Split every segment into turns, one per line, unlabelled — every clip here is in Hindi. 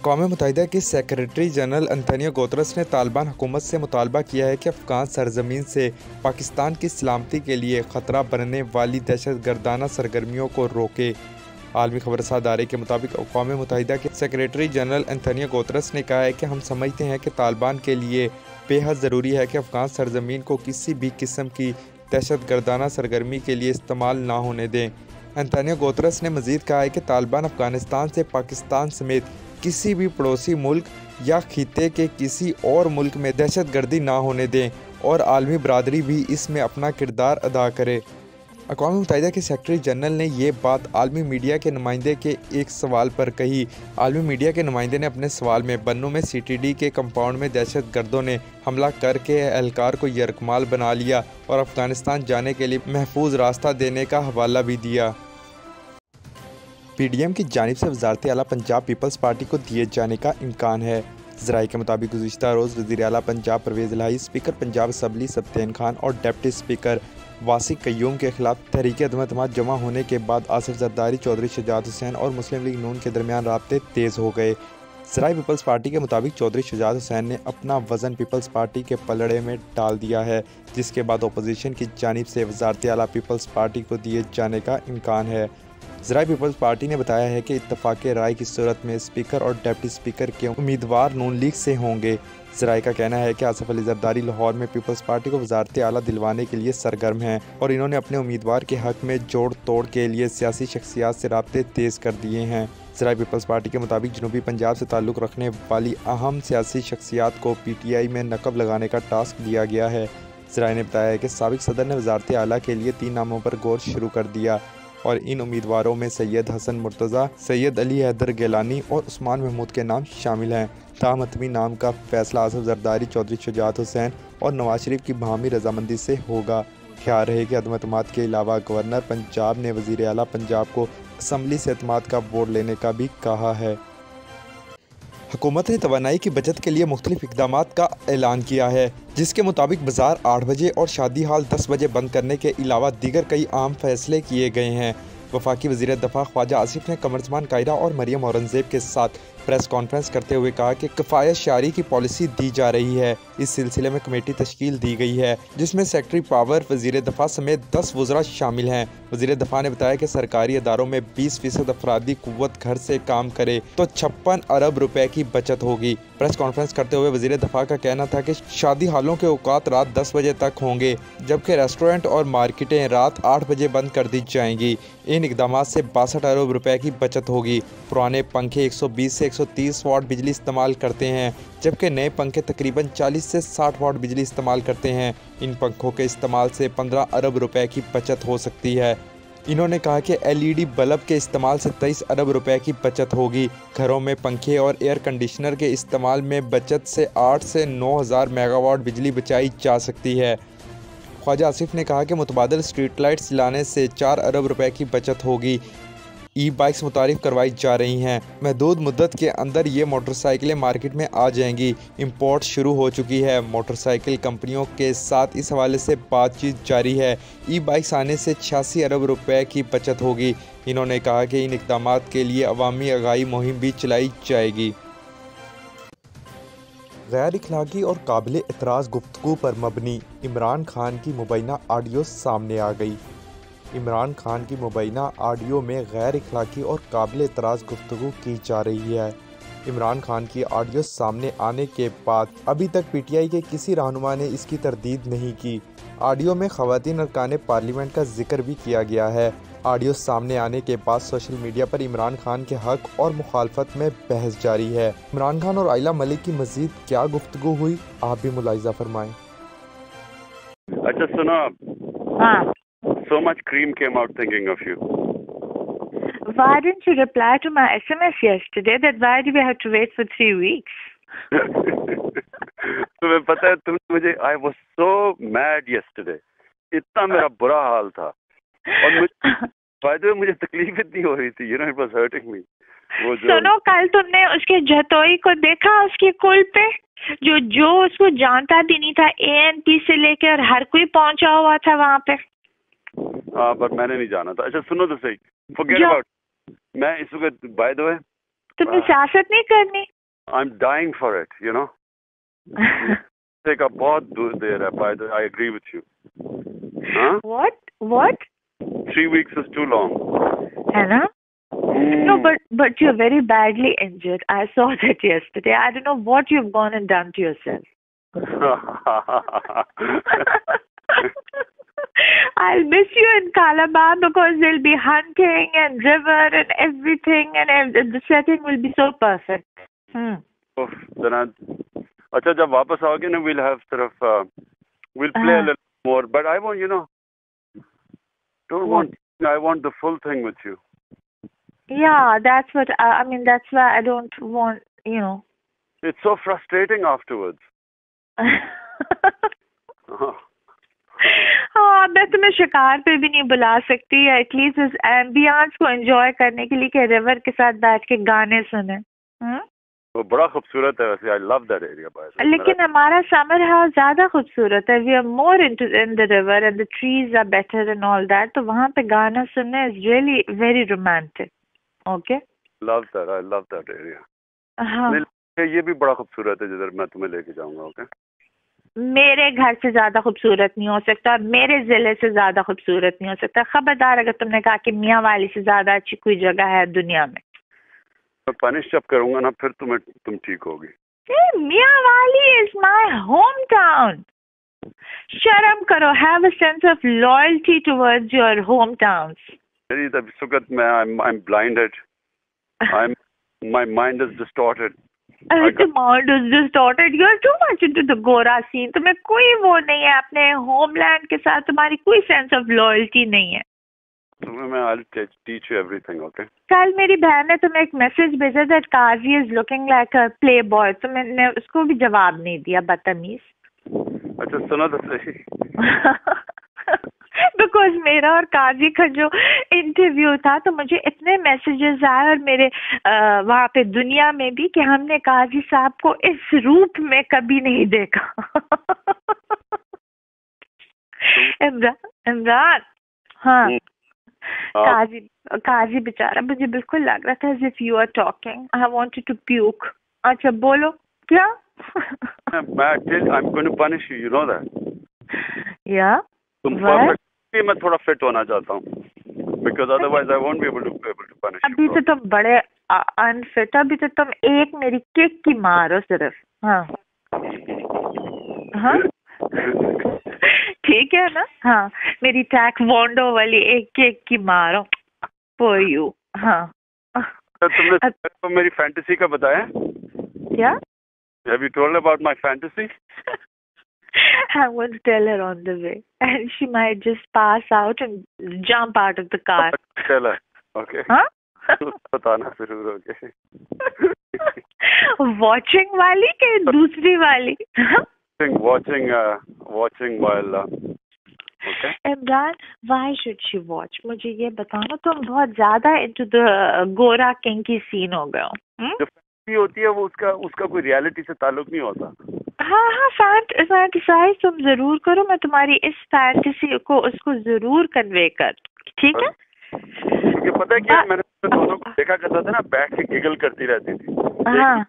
अकवा मुतहदा के सेक्रेटरी जनरल अंथनियो गोतरस ने तालिबान हुकूमत से मुतालबा किया है कि अफ़गान सरजमीन से पाकिस्तान की सलामती के लिए ख़तरा बनने वाली दहशत गर्दाना सरगर्मियों को रोके। आलमी खबर अदारे के मुताबिक अकवा मुतहदा के सेक्रेटरी जनरल अंथनियो गोतरस ने कहा है कि हम समझते हैं कि तालिबान के लिए बेहद ज़रूरी है कि अफ़गान सरजमीन को किसी भी किस्म की दहशत गर्दाना सरगर्मी के लिए इस्तेमाल ना होने दें। अंतनियो गोतरस ने मजीद कहा है कि तालिबान अफ़गानिस्तान से पाकिस्तान समेत किसी भी पड़ोसी मुल्क या खिते के किसी और मुल्क में दहशत गर्दी ना होने दें और आलमी बरदरी भी इसमें अपना किरदार अदा करे। अकवा मुतहदा के सेक्रटरी जनरल ने यह बात आलमी मीडिया के नुमाइंदे के एक सवाल पर कही। आलमी मीडिया के नुमाइंदे ने अपने सवाल में बन्नू में सी टी डी के कंपाउंड में दहशत गर्दों ने हमला करके एहलकार को यरकमाल बना लिया और अफ़गानिस्तान जाने के लिए महफूज रास्ता देने का हवाला भी दिया। पी डी एम की जानब से वजारत अला पंजाब पीपल्स पार्टी को दिए जाने का इम्कान है। जराये के मुताबिक गुजशत रोज़ वजी अला पंजाब परवेज़ लाई स्पीकर पंजाब असम्बली सब्तैन खान और डेप्टी स्पीकर वासी कयूम के खिलाफ तहरीक अदम जमा होने के बाद आसिफ जरदारी चौधरी शजात हुसैन और मुस्लिम लीग नून के दरमियान रबते तेज़ हो गए। सराय पीपल्स पार्टी के मुताबिक चौधरी शजात हुसैन ने अपना वज़न पीपल्स पार्टी के पलड़े में डाल दिया है, जिसके बाद अपोजिशन की जानब से वजारत अला पीपल्स पार्टी को दिए जाने का इम्कान है। जराय पीपल्स पार्टी ने बताया है कि इतफाक़ राय की सूरत में स्पीकर और डिप्टी स्पीकर के उम्मीदवार नून लीग से होंगे। जराये का कहना है कि आसफ अली जरदारी लाहौर में पीपल्स पार्टी को वजारत आला दिलवाने के लिए सरगर्म हैं और इन्होंने अपने उम्मीदवार के हक में जोड़ तोड़ के लिए सियासी शख्सियात से रबते तेज़ कर दिए हैं। जरा पीपल्स पार्टी के मुताबिक जनूबी पंजाब से ताल्लुक़ रखने वाली अहम सियासी शख्सियात को पी टी आई में नकब लगाने का टास्क दिया गया है। जराये ने बताया है कि सबक सदर ने वजारत आला के लिए तीन नामों पर गौर शुरू कर दिया। और इन उम्मीदवारों में सैयद हसन मुर्तज़ा, सैयद अली हैदर गेलानी और उस्मान महमूद के नाम शामिल हैं। तामतमी नाम का फैसला आसफ जरदारी चौधरी शुजात हुसैन और नवाज़ शरीफ की बहमी रजामंदी से होगा। ख्याल रहे कि अदम के अलावा गवर्नर पंजाब ने वज़ीर अला पंजाब को असम्बली से अतमाद का वोट लेने का भी कहा है। हुकूमत ने तोानाई की बचत के लिए मुख्तलिफ़ इकदाम का ऐलान किया है, जिसके मुताबिक बाज़ार आठ बजे और शादी हाल दस बजे बंद करने के अलावा दीगर कई आम फैसले किए गए हैं। वफाकी वजी दफ़ा ख्वाजा आसिफ ने कमरजमान कायरा और मरियम औरंगज़ेब के साथ प्रेस कॉन्फ्रेंस करते हुए कहा कि किफ़ायत शारी की पॉलिसी दी जा रही है। इस सिलसिले में कमेटी तश्कील दी गई है, जिसमें सेक्रेटरी पावर, वज़ीर दफ़ा समेत दस वजरा शामिल हैं। वज़ीर दफ़ा ने बताया कि सरकारी इदारों में बीस फ़ीसद अफराधी कुत घर से काम करे तो छप्पन अरब रुपए की बचत होगी। प्रेस कॉन्फ्रेंस करते हुए वज़ीर दफ़ा का कहना था कि शादी हालों के औकात रात दस बजे तक होंगे, जबकि रेस्टोरेंट और मार्केटें रात आठ बजे बंद कर दी जाएँगी। इन इकदाम से बासठ अरब रुपए की बचत होगी। पुराने पंखे 120 से 130 वाट बिजली इस्तेमाल करते हैं, जबकि नए पंखे तकरीबन 40 से 60 वाट बिजली इस्तेमाल करते हैं। इन पंखों के इस्तेमाल से 15 अरब रुपए की बचत हो सकती है। इन्होंने कहा कि एलईडी बल्ब के इस्तेमाल से तेईस अरब रुपए की बचत होगी। घरों में पंखे और एयर कंडीशनर के इस्तेमाल में बचत से आठ से नौ हज़ार मेगावाट बिजली बचाई जा सकती है। ख्वाजा आसिफ ने कहा कि मुतबादल स्ट्रीट लाइट्स लाने से चार अरब रुपए की बचत होगी। ई बाइक्स मुतारफ़ करवाई जा रही हैं। महदूद मुद्दत के अंदर ये मोटरसाइकिलें मार्केट में आ जाएँगी। इम्पोर्ट शुरू हो चुकी है। मोटरसाइकिल कंपनियों के साथ इस हवाले से बातचीत जारी है। ई बाइक्स आने से छियासी अरब रुपए की बचत होगी। इन्होंने कहा कि इन इकदाम के लिए अवामी आगाही मुहिम भी चलाई जाएगी। गैर इखलाकी और काबिल एतराज़ गुफ्तु पर मबनी। इमरान खान की मुबैना आडियो सामने आ गई। इमरान खान की मुबैना ऑडियो में गैर इखलाकी और काबिल एतराज़ गुफ्तु की जा रही है। इमरान खान की ऑडियो सामने आने के बाद अभी तक पीटीआई के किसी रहनुमा ने इसकी तरदीद नहीं की। ऑडियो में खातन अरकान पार्लियामेंट का ज़िक्र भी किया गया है। ऑडियो सामने आने के बाद सोशल मीडिया पर इमरान खान के हक और मुखालफत में बहस जारी है। इमरान खान और आयला मलिक की मजीद क्या गुफ्तु हुई आप भी मुलायजा फरमाएँ।
अच्छा सुना। हाँ। So much cream came out thinking of you.
Why didn't you reply to my SMS yesterday? That why do we have to wait for three weeks?
तुम्हें पता है तुम मुझे I was so mad yesterday इतना मेरा बुरा हाल था और मुझे फ़ायदे मुझे तकलीफ़ इतनी हो रही थी you know it was hurting me
वो जो सुनो कल तुमने उसके जतोई को देखा उसके कुल पे जो जो उसको जानता भी नहीं था एएनपी से लेकर हर कोई पहुँचा हुआ था वहाँ पे
हाँ पर मैंने नहीं जाना था। अच्छा सुनो तो सही। फॉरगेट अबाउट मैं इस वक्त बाय द वे
तुम्हें
हाँ।
सियासत नहीं करनी?
I am dying for it you know का बहुत दूर देर है by the I agree with you हाँ?
What what
three weeks is too long
है ना? No, but but you're very badly injured. I saw that yesterday. I don't know what you've gone and done to yourself. I'll miss you in Calabar because there'll be hunting and river and everything, and ev- the setting will be so perfect. Hmm.
Oof, then I, अच्छा जब वापस आओगे ना we'll have sort of uh, we'll play a
हाँ.
little more but I want you know don't
What?
want I want the full thing with you
Yeah, that's what I, I mean. That's why I don't want, you know.
it's so frustrating afterwards
हाँ मैं तुम्हें शिकार पे भी नहीं बुला सकती या एटलीस्ट इस एम्बियंस को एंजॉय करने के लिए कि रिवर के साथ बैठ के गाने सुने। हम्म?
वो बड़ा खूबसूरत है वैसे आई लव दैट एरिया
लेकिन हमारा समर हाउस ज़्यादा खूबसूरत है। We are more in in the river and the trees are better and all that तो वहाँ पे गाना सुनना is really very romantic okay
love that I love that area
हाँ।
ये भी बड़ा खूबसूरत है जिधर मैं तुम्हें लेके जाऊँगा ओके
मेरे घर से ज़्यादा खूबसूरत नहीं हो सकता मेरे ज़िले से ज़्यादा खूबसूरत नहीं हो सकता। खबरदार अगर तुमने कहा कि मियाँ वाली से ज़्यादा अच्छी कोई जगह है दुनिया में।
मैं पनिश जब करूँगा ना फिर तुम्हें तुम ठीक होगी।
मियाँ वाली इज़ माय होम टाउन शर्म करो have a sense of loyalty towards your hometowns
मेरी सुकत में I am blinded I am my mind is
distorted demand is distorted you are too much into the gora scene तुम्हें कोई वो नहीं है. अपने होमलैंड के साथ तुम्हारी कोई सेंस ऑफ़ लॉयल्टी नहीं है.
तुम्हें मैं I teach you everything okay
कल मेरी बहन ने तुम्हें एक मैसेज भेजा that Kazi is looking like a playboy तो मैंने उसको भी जवाब नहीं दिया बदतमीज.
अच्छा सुनो तो सही।
बिकॉज़ मेरा और काजी का जो इंटरव्यू था तो मुझे इतने मैसेजेस आए और मेरे वहाँ पे दुनिया में भी कि हमने काजी साहब को इस रूप में कभी नहीं देखा। इमरान इमरान हाँ।
हम्म,
काजी काजी बेचारा मुझे बिल्कुल लग रहा था if you are talking I wanted to puke अच्छा बोलो क्या?
मैं I am going to punish you you know that
या
तुम? परफेक्ट मैं थोड़ा फिट होना चाहता हूँ। Because otherwise I won't be able to able to punish
अभी तो तुम बड़े अनफिट अभी तो तुम एक मेरी किक की मारो सिर्फ़। हाँ। हाँ? ठीक है ना? हाँ। मेरी टैक वॉन्डो वाली एक किक की मारो फॉर यू हाँ।
तो तुमने तो मेरी फैंटेसी का बताया?
क्या?
Have you told about my fantasy
I'm going to tell her on the way, and she might just pass out and jump out of the car.
चला ओके
Huh?
बताना ज़रूर ओके
Watching वाली के दूसरी वाली
watching uh, watching while uh, okay
Imran why should she watch मुझे ये बताओ तुम बहुत ज़्यादा into the गोरा किंग की सीन हो गए हो हम्म?
जो होती है वो उसका उसका कोई रियलिटी से ताल्लुक नहीं होता
हाँ हाँ फैंट फैंटिसाइज तुम ज़रूर करो मैं तुम्हारी इस फैंटेसी को उसको ज़रूर कन्वे कर ठीक है?
क्योंकि पता है क्या
हाँ।
मैंने दोनों को देखा करता था ना बैठ के गिगल करती रहती थी।
हाँ।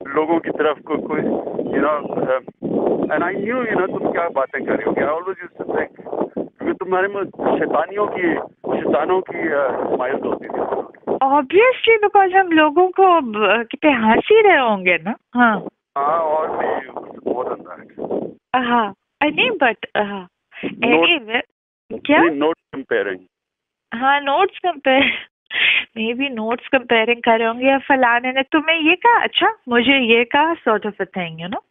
लोगों की तरफ़ को कोई you know and I knew you know तुम क्या बातें कर रही हो I always used to think क्योंकि तुम्हारे में शैतानियों की शैतानों की स्माइल्स होती थी।
ऑब्वियसली बिकॉज़ हम लोगों को कितने हंस ही रहे होंगे ना? हाँ।
हाँ और भी मोर देन दैट
हाँ नहीं बट हाँ। एनीवे क्या?
कंपेयरिंग
हाँ notes compare maybe notes comparing कर रहे होंगे या फलाने ने। तुम्हें ये कहा अच्छा मुझे ये कहा sort of a thing you know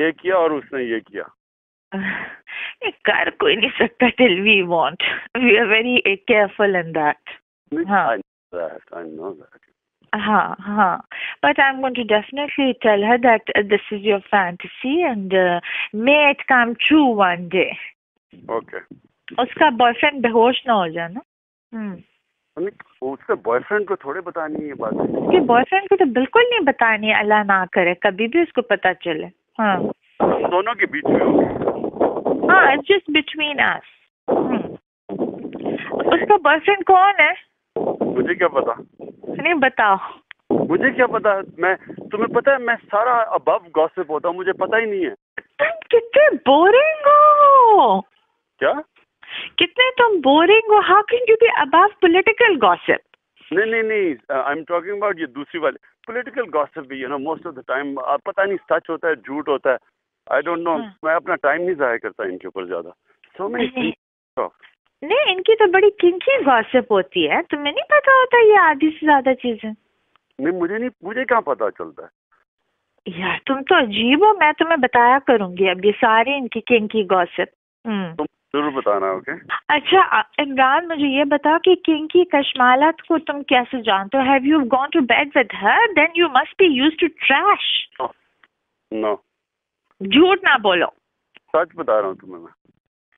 ये किया और उसने ये किया।
ये कर कोई नहीं सकता till we want we are very careful in that हाँ।
I know that I know that
हाँ हाँ। But I'm going to definitely tell her that uh, this is your fantasy and uh, may it come true one day.
Okay.
उसका बॉयफ्रेंड बेहोश ना हो जाए ना। हम्म।
उसके बॉयफ्रेंड को थोड़े बतानी है ये बात।
उसके बॉयफ्रेंड को तो बिल्कुल नहीं बतानी अल्लाह ना करे कभी भी उसको पता चले। हाँ।
दोनों के बीच में
हाँ इट्स जस्ट बिटवीन अस उसका बॉयफ्रेंड कौन है?
मुझे क्या पता?
नहीं बताओ।
मुझे क्या पता? मैं तुम्हें पता है मैं सारा अबव गॉसिप होता हूँ मुझे पता ही नहीं है।
तुम कितने बोरिंग हो।
क्या?
कितने तुम बोरिंग हो। How can you be above political gossip
नहीं नहीं नहीं आई एम टॉकिंग अबाउट ये दूसरी वाली। पॉलिटिकल गॉसिप भी you know most of the time पता नहीं सच होता है झूठ होता है। I don't
know.
मैं अपना टाइम नहीं जाया करता इनके ऊपर ज़्यादा। सो। मेनी
नहीं इनकी तो बड़ी किंकी गॉसिप होती है। तुम्हें नहीं पता होता ये आधी से ज़्यादा चीज़ें?
नहीं मुझे नहीं मुझे कहाँ पता चलता है?
यार तुम तो अजीब हो मैं तुम्हें बताया करूँगी अब ये सारी इनकी किंकी गॉसिप हम्म।
तुम ज़रूर बताना ओके
अच्छा इमरान मुझे ये बताओ कि किंकी कशमालत को तुम कैसे जानते हो? Have you gone to bed with her then you must be used to trash
no
झूठ ना बोलो।
सच बता रहा हूँ तुम्हें मैं।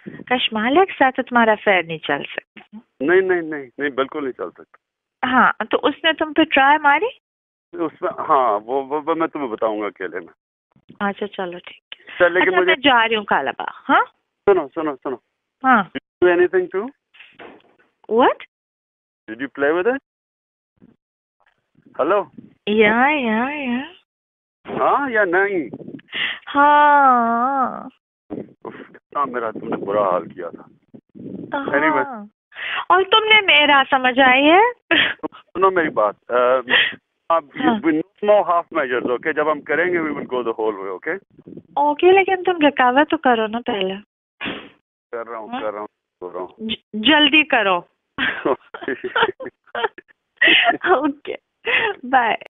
कशमालत के साथ तुम्हारा फेयर नहीं चल सकता।
नहीं नहीं नहीं नहीं बिल्कुल नहीं चल सकता।
हाँ तो उसने तुम पे ट्राई मारी?
उसमें हाँ वो, वो, वो मैं तुम्हें बताऊँगा अकेले में।
अच्छा चलो ठीक है।
लेकिन
अच्छा
मुझे
मैं जा रही हूँ कालाबा हाँ?
सुनो सुनो सुनो।
हाँ।
Do anything to
what
did you play with it hello
yeah yeah yeah
हाँ या नहीं?
हाँ।
कितना मेरा तुमने बुरा हाल किया था Anyway.
हाँ। और तुमने मेरा समझ आई है
सुनो मेरी बात आप
हाँ।
नो हाफ़ मेजर्स ओके जब हम करेंगे we will go the whole way okay
okay लेकिन तुम रिकवर तो करो ना पहले
कर रहा हूँ
हाँ।
कर रहा हूँ कर रहा हूँ
जल्दी करो ओके बाय